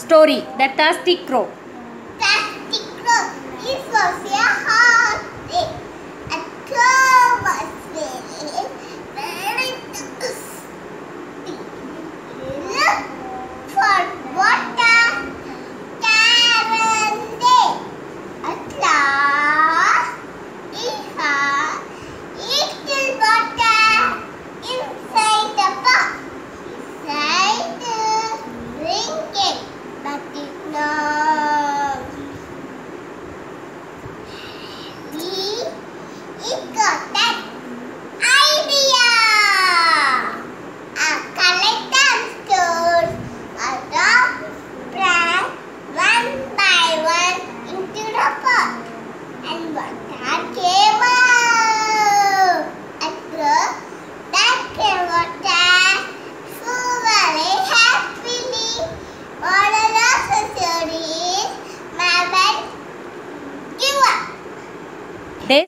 Story The Thirsty Crow. Got that idea. A collector stores a dog sprang one by one into the pot, and water came out. At the that came water flew very happily. Of the is, my bad, give up. Day